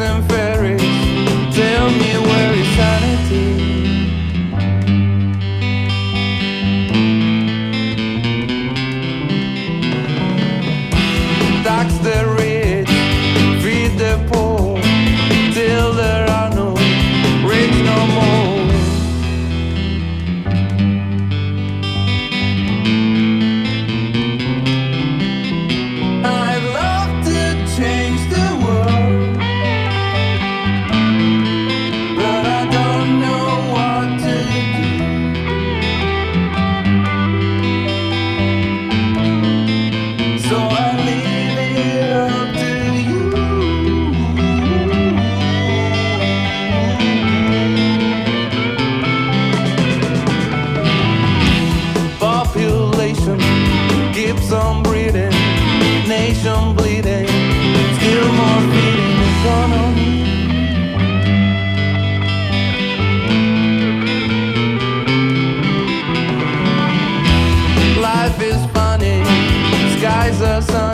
and fairies. Tell me where is sanity? That's the keeps on breathing, nation bleeding, still more feeding economy. Life is funny, skies are sunny.